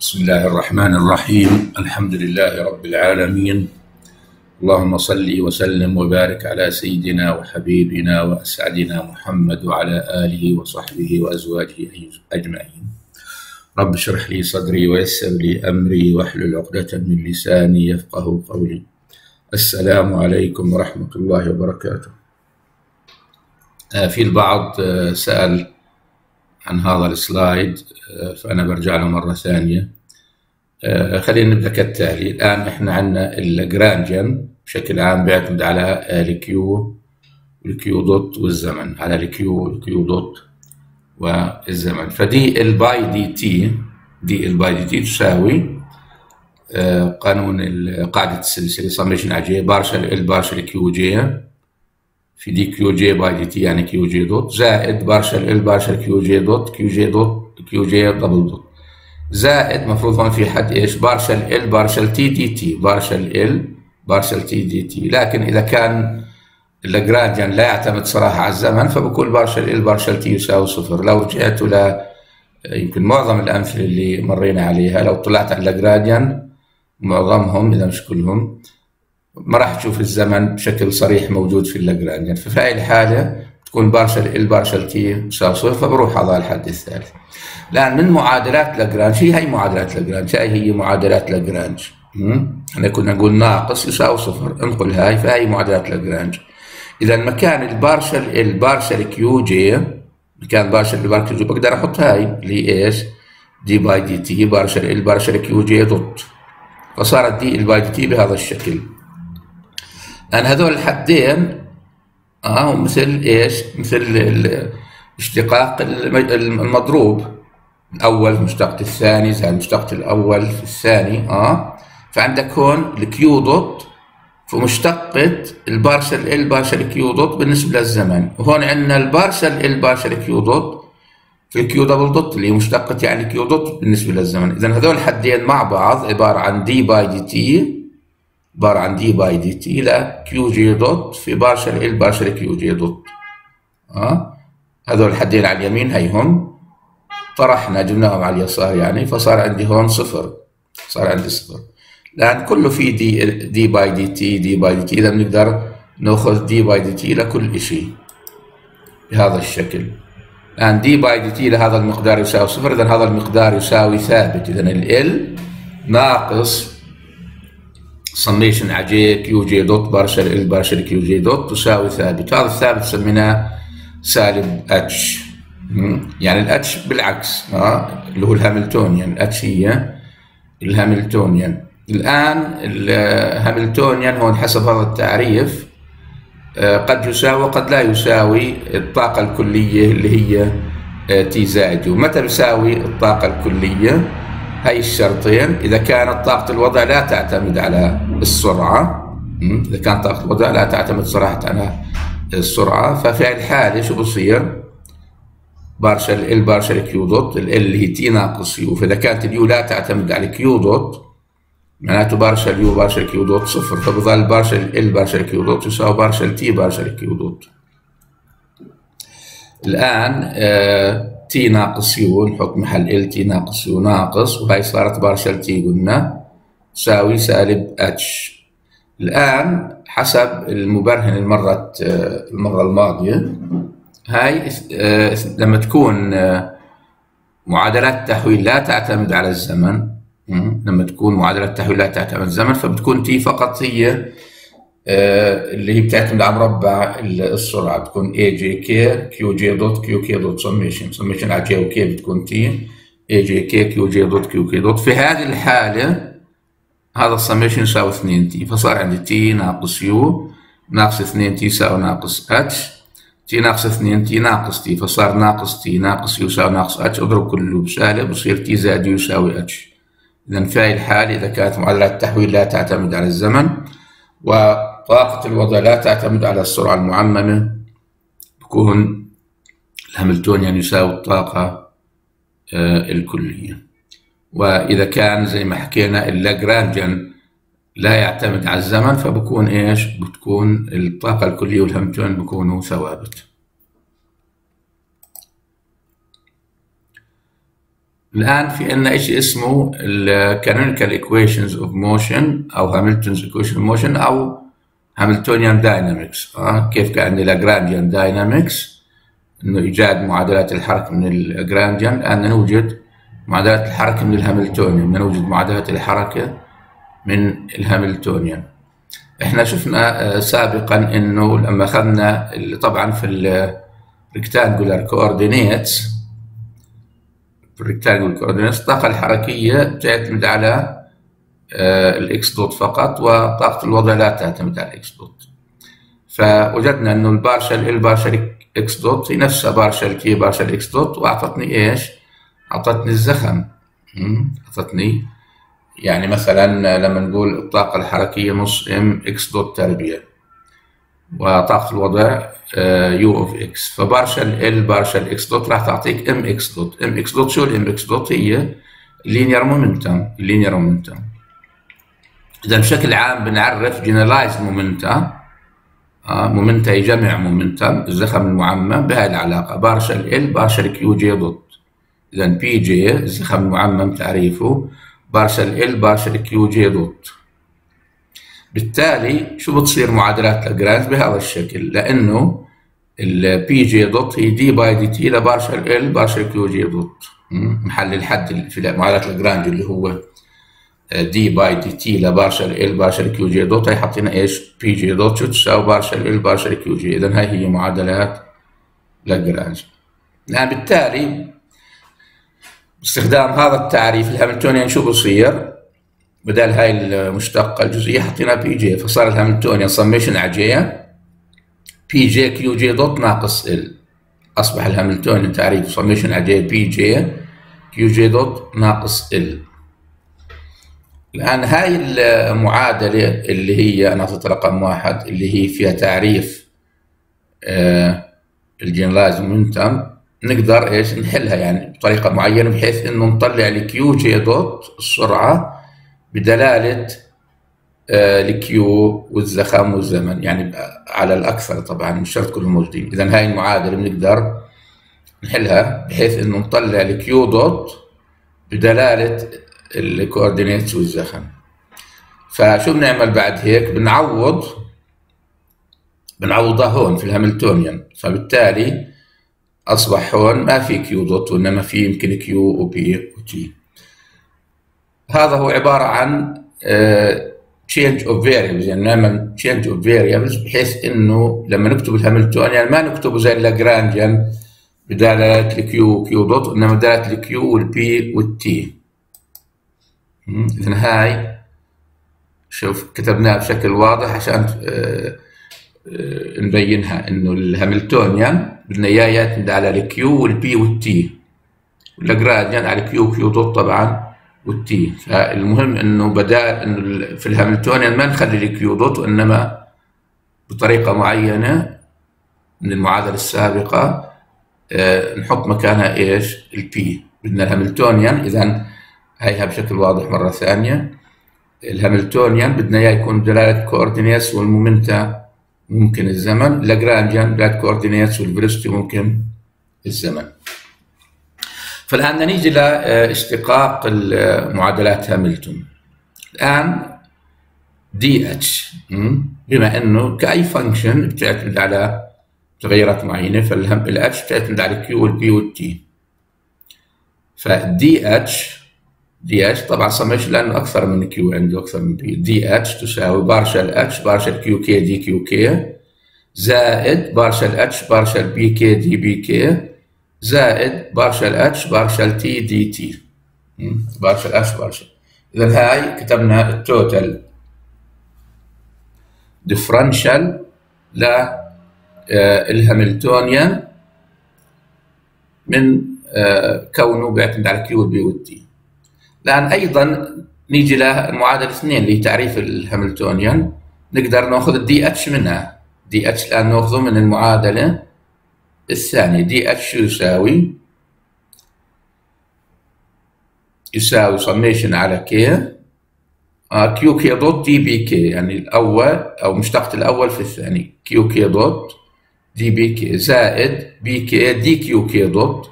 بسم الله الرحمن الرحيم الحمد لله رب العالمين اللهم صل وسلم وبارك على سيدنا وحبيبنا واسعدنا محمد وعلى اله وصحبه وازواجه اجمعين رب اشرح لي صدري ويسر لي امري واحلل عقدة من لساني يفقه قولي السلام عليكم ورحمه الله وبركاته في البعض سال عن هذا ال slide فانا برجع له مره ثانية خلينا نبدأ كالتالي. الآن إحنا عندنا ال Lagrangian بشكل عام بيعتمد على الكيو الكيو دوت والزمن على الكيو الكيو دوت والزمن. ف d L by d t d L by d t تساوي قانون قاعدة السلسلة سميشن على جي بارشل ال بارشل كيو جي في d q j by d t يعني q j dot زائد partial L partial q j dot q j dot q j double dot زائد مفروض هون في حد إيش؟ partial L partial t d t partial L partial t d t لكن إذا كان ال Lagrangian لا يعتمد صراحة على الزمن فبكون partial L partial t يساوي صفر. لو رجعت ل يمكن معظم الأمثلة اللي مرينا عليها لو طلعت على ال Lagrangian معظمهم إذا مش كلهم ما راح تشوف الزمن بشكل صريح موجود في ال Lagrangian ففي هاي الحالة تكون partial L partial t يساوي صفر فبروح هذا الحد الثالث. الان من معادلات لاجرانج هي هي معادلات لاجرانج هاي هي معادلات لاجرانج إحنا كنا نقول ناقص يساوي صفر انقل هاي فهي معادلات لاجرانج إذا مكان ال partial L partial q j مكان partial L partial q بقدر أحط هاي اللي إيش؟ d by d t partial L partial q j dot. فصارت d L by d t بهذا الشكل. الان هذول الحدين آه مثل إيش؟ مثل اشتقاق المضروب. الأول مشتقة الثاني زائد مشتقة الأول في الثاني آه. فعندك هون ال q dot في مشتقة ال partial L partial q dot بالنسبة للزمن. وهون عندنا ال partial L partial q dot في ال q double dot اللي هي مشتقة يعني q dot بالنسبة للزمن. إذا هذول الحدين مع بعض عبارة عن d by d t عبارة عن d by d t ل q j dot في partial L partial q j dot آه هذول الحدين على اليمين هيهم طرحنا جبناهم على اليسار يعني فصار عندي هون صفر صار عندي صفر لأن كله في d d by d t d by d t اذا بنقدر ناخذ d by d t لكل شيء بهذا الشكل الان d by d t لهذا المقدار يساوي صفر اذا هذا المقدار يساوي ثابت اذا ال ناقص summation على q j dot partial L partial q j dot تساوي ثابت. هذا الثابت سميناه سالب H يعني ال H بالعكس آه اللي هو الهاملتونيان. الاتش هي الهاملتونيان. الآن الهاملتونيان هون حسب هذا التعريف قد يساوي وقد لا يساوي الطاقة الكلية اللي هي T زائد متى يساوي الطاقة الكلية؟ هاي الشرطين. إذا كانت طاقة الوضع لا تعتمد على السرعة إذا كانت طاقة الوضع لا تعتمد صراحة على السرعة. ففي الحالة شو بصير؟ partial L partial q dot ال L اللي هي T ناقص U. فإذا كانت ال U لا تعتمد على q dot معناته partial U partial q dot صفر. فبظل partial L partial q dot يساوي partial T partial q dot. الآن آه T ناقص U نحط محل L T ناقص U ناقص وهي صارت partial T قلنا. تساوي سالب H الآن حسب المبرهن المرة المرة الماضية هاي آه لما تكون آه معادلات التحويل لا تعتمد على الزمن لما تكون معادلة التحويل لا تعتمد الزمن فبتكون T فقط هي آه اللي هي بتعتمد على مربع السرعة بتكون a j k q j dot q k dot summation summation على j و k بتكون T a j k q j dot q k dot في هذه الحالة هذا ال summation يساوي 2 T؟ فصار عندي تي ناقص يو ناقص 2 تي يساوي ناقص اتش. تي ناقص 2 تي ناقص تي فصار ناقص تي ناقص يو يساوي ناقص اتش. اضرب كله بسالب بصير T زائد U يساوي H. إذا في هذه الحالة إذا كانت معادلات التحويل لا تعتمد على الزمن وطاقة الوضع لا تعتمد على السرعة المعممة بكون ال Hamiltonian يساوي الطاقة الكلية. وإذا كان زي ما حكينا ال Lagrangian لا يعتمد على الزمن فبكون إيش؟ بتكون الطاقة الكلية وال Hamiltonian بكونوا ثوابت. الآن في عندنا شيء اسمه ال canonical equations of motion أو Hamilton's equation motion أو Hamiltonian dynamics آه كيف كأن Lagrangian dynamics إنه إيجاد معادلات الحركة من ال Lagrangian الآن نوجد معادلات الحركة من ال Hamiltonian. نوجد معادلات الحركة من ال Hamiltonian. إحنا شفنا آه، سابقا إنه لما أخذنا طبعا في ال rectangular coordinates في ال rectangular coordinates الطاقه الحركية تعتمد على آه، ال x dot فقط وطاقة الوضع لا تعتمد على ال x dot فوجدنا إنه ال partial L partial x dot هي نفسها partial T partial x dot وأعطتني إيش؟ أعطتني الزخم. أعطتني. يعني مثلا لما نقول الطاقة الحركية نص m x dot تربيع. وطاقة الوضع U of x. ف partial L partial x dot راح تعطيك m x dot. m x dot شو ال m x dot؟ هي ال linear momentum ال linear momentum إذا بشكل عام بنعرف generalized momentum momenta يجمع momentum الزخم المعمم بهذه العلاقة. partial L partial q j dot. اذا p j الزخم المعمم تعريفه. partial L partial q j dot. بالتالي شو بتصير معادلات لاجرانج بهذا الشكل؟ لأنه ال p j dot هي d by d t ل partial L partial q j dot. محل الحد في معادلات لاجرانج اللي هو d by d t ل partial L partial q j dot. هي حاطينها إيش؟ p j dot. شو تساوي؟ partial L partial q j اذا هاي هي معادلات لاجرانج يعني بالتالي باستخدام هذا التعريف ال Hamiltonian شو بصير؟ بدل هاي المشتقة الجزئية حطينا p j فصار ال Hamiltonian summation على j p j q j dot ناقص L أصبح ال Hamiltonian تعريف summation على j p j q j dot ناقص L الآن هاي المعادلة اللي هي نقطة رقم واحد اللي هي فيها تعريف آه ال generalized momentum نقدر إيش؟ نحلها يعني بطريقة معينة بحيث إنه نطلع ال q j dot السرعة بدلالة آه ال q والزخم والزمن يعني على الأكثر طبعا مش شرط كلهم موجودين. اذا هاي المعادلة بنقدر نحلها بحيث إنه نطلع ال q dot بدلالة ال coordinates والزخم. فشو بنعمل بعد هيك؟ بنعوض بنعوضها هون في ال Hamiltonian. فبالتالي أصبح هون ما في q dot وإنما في يمكن q و p و t هذا هو عبارة عن change of variables يعني نعمل change of variables بحيث إنه لما نكتب ال Hamiltonian يعني ما نكتبه زي ال Lagrangian بدلاله ال q q dot إنما بدلاله ال q وال p وال t اذا هاي شوف كتبناها بشكل واضح عشان آه آه، نبينها إنه ال Hamiltonian بدنا اياه يعتمد على ال q وال p وال t. وال Lagrangian على ال q q dot طبعا وال t. فالمهم إنه بدال إنه في ال Hamiltonian ما نخلي ال q dot وإنما بطريقة معينة من المعادلة السابقة آه، نحط مكانها إيش؟ ال p. بدنا ال Hamiltonian اذا هيها بشكل واضح مرة ثانية. ال Hamiltonian بدنا إياه يكون دلالة coordinates وال momenta ممكن الزمن. Lagrangian دات coordinates وال velocity ممكن الزمن. بدنا نيجي لاشتقاق معادلات هاملتون. الآن d H بما إنه كأي function بتعتمد على تغيرات معينة فالاتش بتعتمد على الكيو والبي والتي فدي اتش دي اتش طبعا سميش لأنه أكثر من q عنده أكثر من p d H تساوي partial H partial q k d q k زائد partial H partial p k d p k زائد partial H partial t d t partial H partial اذا هاي كتبنا ال total differential ل ال Hamiltonian من آه، كونه بيعتمد على q وال p وال t الآن أيضا نيجي لمعادلة اثنين اللي هي تعريف ال Hamiltonian نقدر نأخذ الدي اتش منها. دي اتش الآن نأخذه من المعادلة الثانية. d H يساوي يساوي summation على k q k dot d p k يعني الأول أو مشتقة الأول في الثاني. q k dot d p k زائد p k d q k dot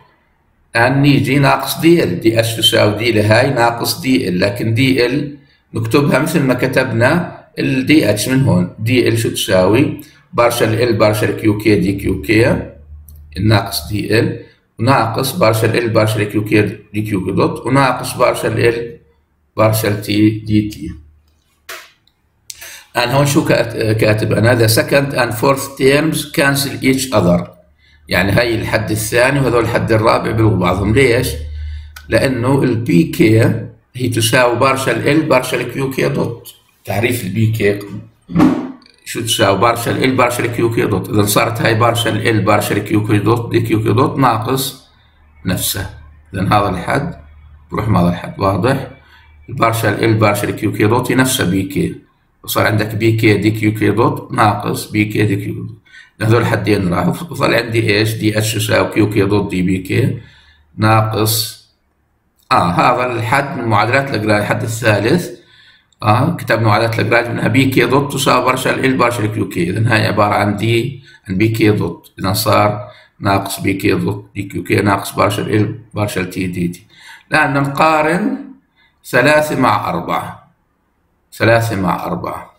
الان نيجي ناقص d L d H تساوي d لهاي ناقص d L لكن d L نكتبها مثل ما كتبنا ال d H من هون. d L شو تساوي؟ partial L partial q k d q k. الناقص d L. وناقص partial L partial q k d q k dot. وناقص partial L partial t d t. الان هون شو كاتب أنا؟ The second and fourth terms cancel each other. يعني هاي الحد الثاني وهذول الحد الرابع بيلغوا بعضهم. ليش؟ لأنه ال p k هي تساوي partial L partial q k dot تعريف ال p k شو تساوي؟ partial L partial q k dot إذا صارت هاي partial L partial q k dot d q k dot ناقص نفسه إذا هذا الحد بروح مع هذا الحد. واضح؟ ال partial L partial q k dot هي نفسها p k وصار عندك p k d q k dot ناقص p k d q dot هذول الحدين راحوا وصل عندي إيش؟ d H يساوي q k dot d p k. ناقص آه هذا الحد من معادلات لاجرانج الحد الثالث آه كتبنا معادلات لاجرانج منها p k dot تساوي partial L partial q k. اذا هاي عبارة عن d عن p k dot اذا صار ناقص p k dot d q k ناقص partial L partial t d t الان نقارن ثلاثة مع أربعة. ثلاثة مع أربعة.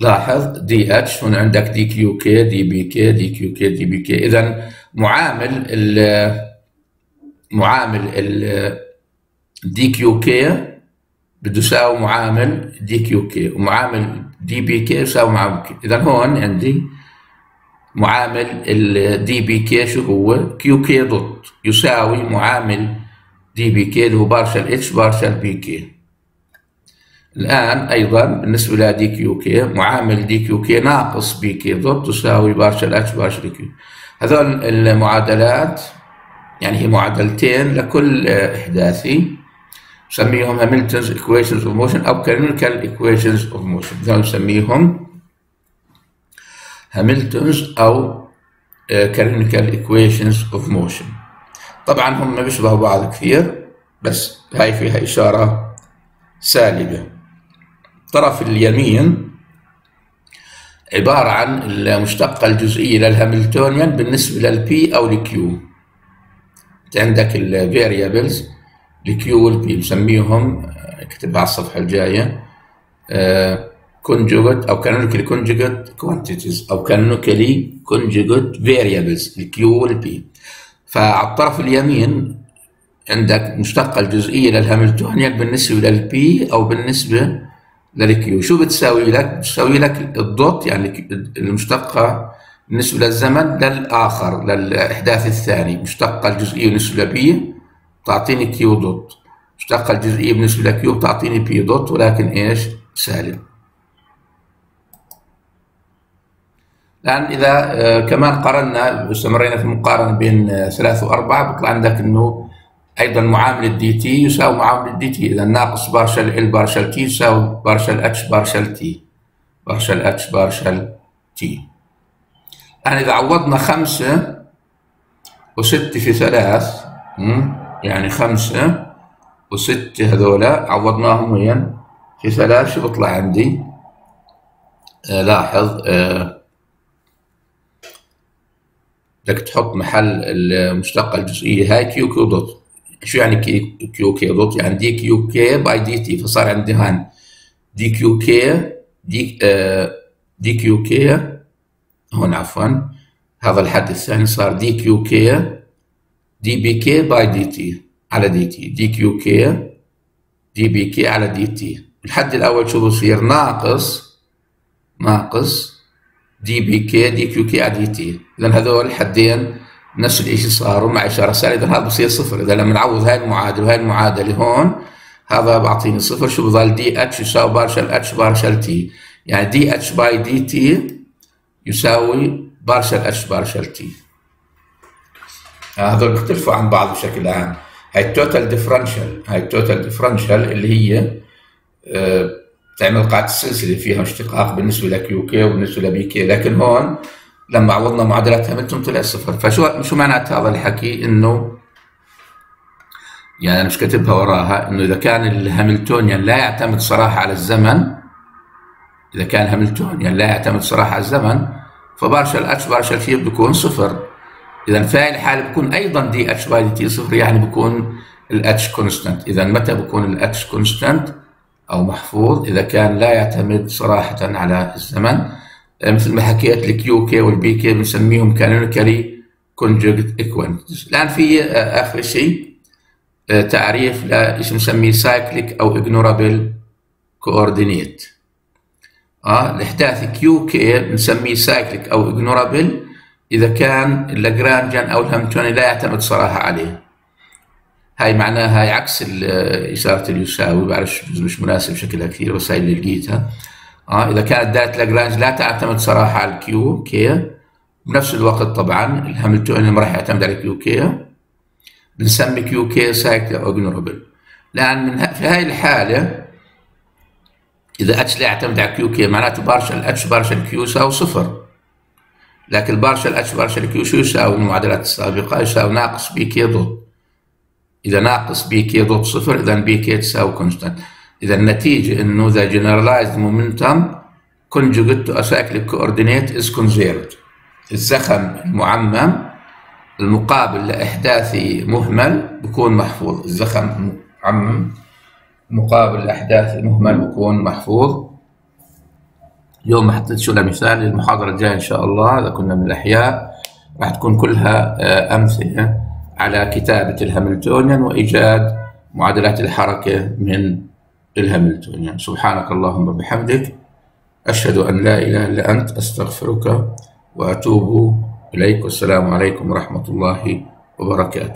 لاحظ d H هنا عندك d q k d p k d q k d p k إذا معامل ال معامل ال d q k بده يساوي معامل d q k ومعامل d p k يساوي معامل k إذا هون عندي معامل ال d p k شو هو؟ q k dot يساوي معامل d p k اللي هو partial H partial p k الآن أيضا بالنسبة ل d q k معامل d q k ناقص p k dot تساوي partial H partial q هذول المعادلات يعني هي معادلتين لكل إحداثي نسميهم هاملتونز equations of motion أو canonical equations of motion. هذول نسميهم هاملتونز أو canonical equations of motion. طبعا هم بيشبهوا بعض كثير بس هاي فيها إشارة سالبة. الطرف اليمين عبارة عن المشتقة الجزئية للهاملتونيان بالنسبة للبي أو الكيو أنت عندك الفاريبلز الكيو والبي بسميهم اكتبها على الصفحة الجاية. conjugate أو canonically conjugate quantities أو canonically conjugate variables ال q وال p. فعلى الطرف اليمين عندك مشتقة الجزئية لل Hamiltonian بالنسبة لل p أو بالنسبة لل q شو بتساوي لك؟ بتساوي لك ال dot يعني المشتقة بالنسبة للزمن للآخر للإحداث الثاني مشتقة الجزئية بالنسبة ل p تعطيني q dot مشتقة الجزئية بالنسبة ل q تعطيني p dot ولكن إيش؟ سالب الآن إذا كمان قارنا استمرينا في المقارنة بين ثلاثة وأربعة بيطلع عندك إنه أيضا معامل ال d t يساوي معامل ال d t. اذا ناقص partial L partial t يساوي partial H partial t. partial H partial t. الان إذا عوضنا خمسة وستة في ثلاث يعني خمسة وستة هذولا عوضناهم وين؟ في ثلاث. شو بيطلع عندي؟ آه لاحظ آه بدك تحط محل المشتقة الجزئية. هاي q q dot شو يعني k q k dot يعني d q k by d t فصار عندي هان. d q k d آه d q k هون عفوا. هذا الحد الثاني صار d q k d p k by d t على d t d q k d p k على d t الحد الأول شو بصير؟ ناقص ناقص دي بي كي دي كيو كي على دي تي اذا هذول الحدين نفس الشيء صاروا مع إشارة سالبه إذا هذا بصير صفر إذا لما نعوض هاي المعادلة وهاي المعادلة هون هذا بعطيني صفر شو بضل dH يساوي partial H partial t؟ يعني dH by dt يساوي partial H partial t. هذول بيختلفوا عن بعض بشكل عام. هاي ال total differential هاي ال total differential اللي هي أه تعمل قاعدة السلسلة فيها اشتقاق بالنسبة ل Qk وبالنسبة ل Pk. لكن هون لما عوضنا معادلات هاملتون طلع صفر. فشو شو معنات هذا الحكي؟ إنه يعني أنا مش كاتبها وراها إنه إذا كان ال Hamiltonian لا يعتمد صراحة على الزمن إذا كان Hamiltonian لا يعتمد صراحة على الزمن ف partial H partial t بيكون صفر. إذا هاي الحاله بكون أيضا dH by dt صفر يعني بكون ال H constant إذا متى بكون ال H constant أو محفوظ إذا كان لا يعتمد صراحة على الزمن. مثل ما حكيت ال Qk وال Pk بنسميهم canonically conjugate quantities الآن في آخر شيء تعريف لايش نسميه cyclic أو ignorable coordinate آه الإحداث Qk بنسميه cyclic أو ignorable إذا كان ال Lagrangian أو الهاملتوني لا يعتمد صراحة عليه. هاي معناها هاي عكس إشارة اليساوي بعرفش مش مناسب شكلها كثير بس هاي اللي لقيتها. آه إذا كانت دالة لاجرانج لا تعتمد صراحة على ال Qk بنفس الوقت طبعا الهاملتوني ما راح يعتمد على ال Qk بنسمي Qk cyclic أو ignorable لأن من في هاي الحالة إذا اتش لا يعتمد على كيو كي معناته partial H partial Q يساوي صفر. لكن partial H partial Q شو يساوي؟ المعادلات السابقة يساوي ناقص Pk dot إذا ناقص Pk dot صفر إذا Pk تساوي constant إذا النتيجة إنه the generalized momentum to a cyclic coordinate is conserved الزخم المعمم المقابل لإحداثي مهمل بكون محفوظ. الزخم المعمم مقابل لإحداثي مهمل بكون محفوظ. اليوم حطيت شو مثال للمحاضرة الجاية إن شاء الله إذا كنا من الأحياء. راح تكون كلها أمثلة على كتابة الهاملتونيان وإيجاد معادلات الحركة من الهاملتونيان سبحانك اللهم وبحمدك أشهد أن لا إله إلا أنت أستغفرك وأتوب إليك. والسلام عليكم ورحمة الله وبركاته.